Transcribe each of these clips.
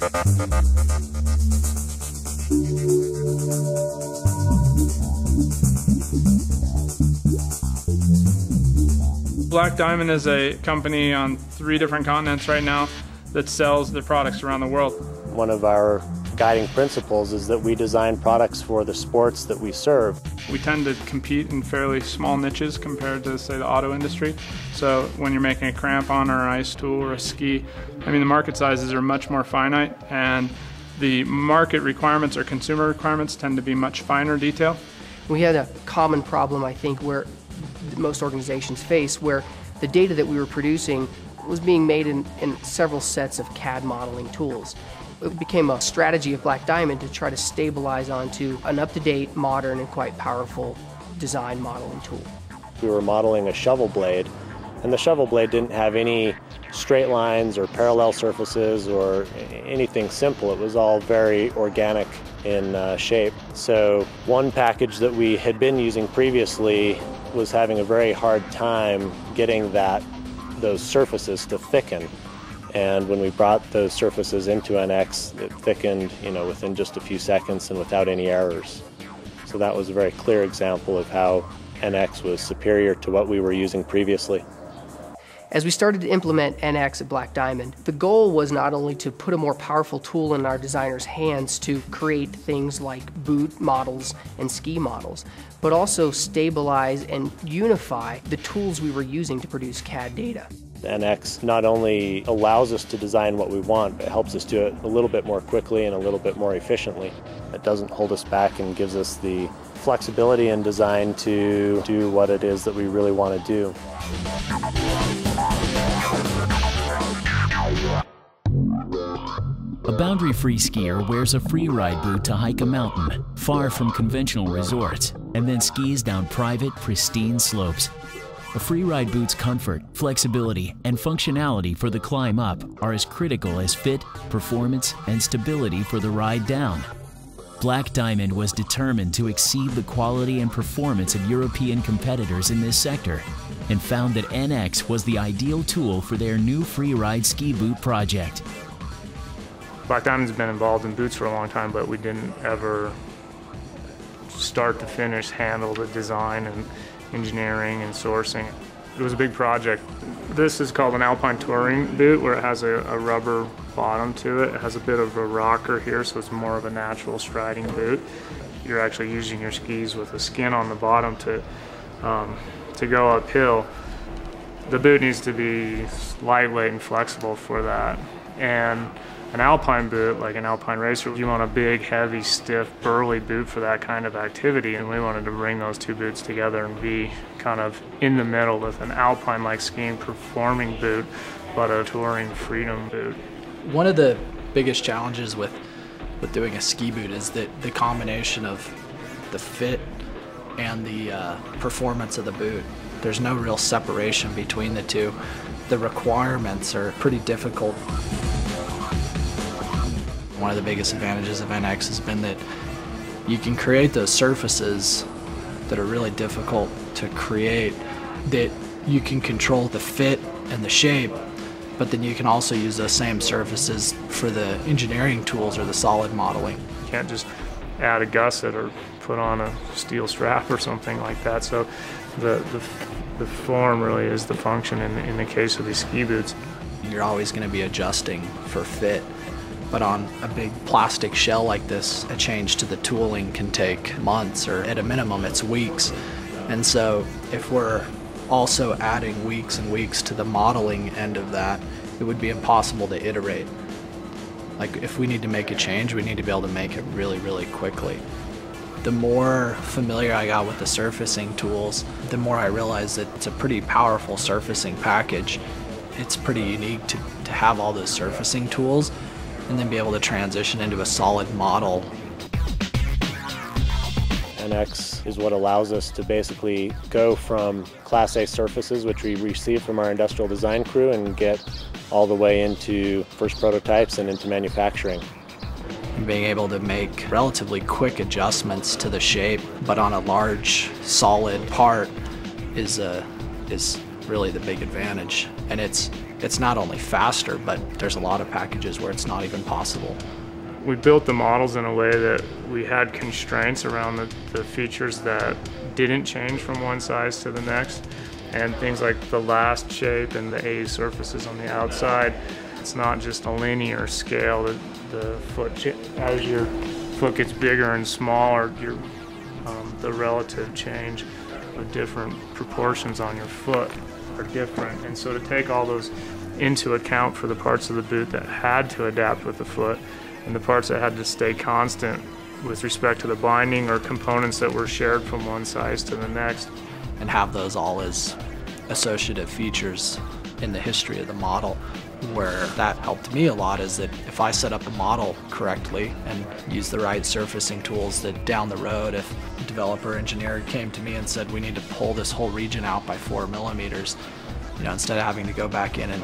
Black Diamond is a company on three different continents right now that sells their products around the world. One of our guiding principles is that we design products for the sports that we serve. We tend to compete in fairly small niches compared to, say, the auto industry. So when you're making a crampon or an ice tool or a ski, I mean, the market sizes are much more finite and the market requirements or consumer requirements tend to be much finer detail. We had a common problem, I think, where most organizations face, where the data that we were producing was being made in, in several sets of CAD modeling tools. It became a strategy of Black Diamond to try to stabilize onto an up-to-date, modern, and quite powerful design modeling tool. We were modeling a shovel blade, and the shovel blade didn't have any straight lines or parallel surfaces or anything simple. It was all very organic in uh, shape. So one package that we had been using previously was having a very hard time getting that those surfaces to thicken. And when we brought those surfaces into NX, it thickened, you know, within just a few seconds and without any errors. So that was a very clear example of how NX was superior to what we were using previously. As we started to implement NX at Black Diamond, the goal was not only to put a more powerful tool in our designers' hands to create things like boot models and ski models, but also stabilize and unify the tools we were using to produce CAD data. NX not only allows us to design what we want, but helps us do it a little bit more quickly and a little bit more efficiently. It doesn't hold us back and gives us the flexibility in design to do what it is that we really want to do. A boundary-free skier wears a free-ride boot to hike a mountain, far from conventional resorts, and then skis down private, pristine slopes. A free-ride boot's comfort, flexibility, and functionality for the climb up are as critical as fit, performance, and stability for the ride down. Black Diamond was determined to exceed the quality and performance of European competitors in this sector and found that NX was the ideal tool for their new free ride ski boot project. Black Diamond's been involved in boots for a long time, but we didn't ever start to finish handle the design and engineering and sourcing. It was a big project. This is called an Alpine Touring boot where it has a, a, rubber bottom to it. It has a bit of a rocker here so it's more of a natural striding boot. You're actually using your skis with a skin on the bottom to um, to go uphill, the boot needs to be lightweight and flexible for that. And an alpine boot, like an alpine racer, you want a big, heavy, stiff, burly boot for that kind of activity. And we wanted to bring those two boots together and be kind of in the middle with an alpine-like skiing performing boot, but a touring freedom boot. One of the biggest challenges with with doing a ski boot is that the combination of the fit and the uh, performance of the boot. There's no real separation between the two. The requirements are pretty difficult. One of the biggest advantages of NX has been that you can create those surfaces that are really difficult to create that you can control the fit and the shape but then you can also use those same surfaces for the engineering tools or the solid modeling. You can't just add a gusset or put on a steel strap or something like that. So the, the, the form really is the function in, in the case of these ski boots. You're always going to be adjusting for fit. But on a big plastic shell like this, a change to the tooling can take months or at a minimum it's weeks. And so if we're also adding weeks and weeks to the modeling end of that, it would be impossible to iterate. Like if we need to make a change, we need to be able to make it really, really quickly. The more familiar I got with the surfacing tools, the more I realized that it's a pretty powerful surfacing package. It's pretty unique to, to have all those surfacing tools and then be able to transition into a solid model. NX is what allows us to basically go from Class A surfaces, which we receive from our industrial design crew, and get all the way into first prototypes and into manufacturing. Being able to make relatively quick adjustments to the shape, but on a large, solid part, is a, uh, is really the big advantage. And it's it's not only faster, but there's a lot of packages where it's not even possible. We built the models in a way that we had constraints around the, the features that didn't change from one size to the next. And things like the last shape and the A surfaces on the outside, it's not just a linear scale. The, the foot, as your foot gets bigger and smaller, your, um, the relative change of different proportions on your foot are different. And so to take all those into account for the parts of the boot that had to adapt with the foot and the parts that had to stay constant with respect to the binding or components that were shared from one size to the next. And have those all as associative features in the history of the model. Where that helped me a lot is that if I set up a model correctly and use the right surfacing tools, that down the road, if a developer engineer came to me and said we need to pull this whole region out by four millimeters, you know, instead of having to go back in and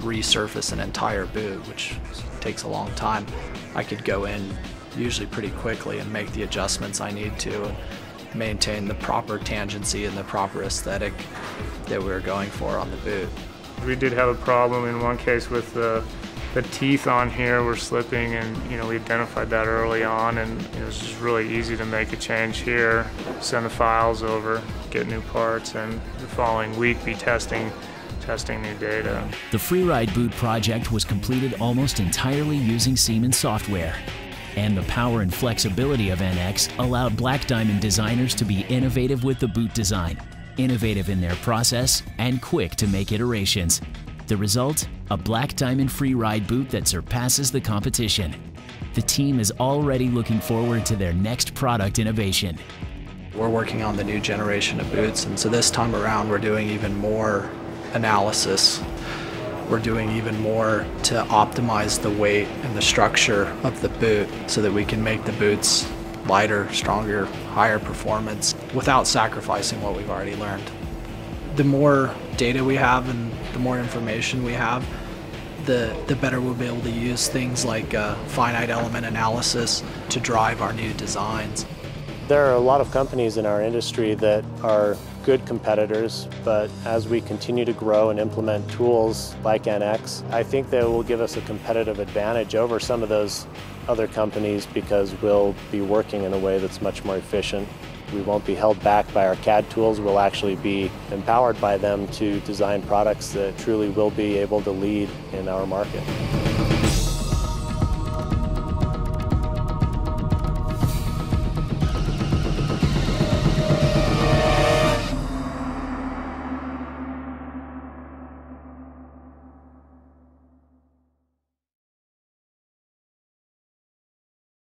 resurface an entire boot, which takes a long time, I could go in usually pretty quickly and make the adjustments I need to maintain the proper tangency and the proper aesthetic that we were going for on the boot. We did have a problem in one case with the, the teeth on here were slipping and you know we identified that early on and it was just really easy to make a change here, send the files over, get new parts and the following week be testing testing new data. The Freeride Boot project was completed almost entirely using Siemens software. And the power and flexibility of NX allowed Black Diamond designers to be innovative with the boot design, innovative in their process, and quick to make iterations. The result? A Black Diamond Freeride boot that surpasses the competition. The team is already looking forward to their next product innovation. We're working on the new generation of boots, and so this time around we're doing even more analysis. We're doing even more to optimize the weight and the structure of the boot so that we can make the boots lighter, stronger, higher performance without sacrificing what we've already learned. The more data we have and the more information we have, the, the better we'll be able to use things like uh, finite element analysis to drive our new designs. There are a lot of companies in our industry that are good competitors, but as we continue to grow and implement tools like NX, I think that will give us a competitive advantage over some of those other companies because we'll be working in a way that's much more efficient. We won't be held back by our CAD tools, we'll actually be empowered by them to design products that truly will be able to lead in our market.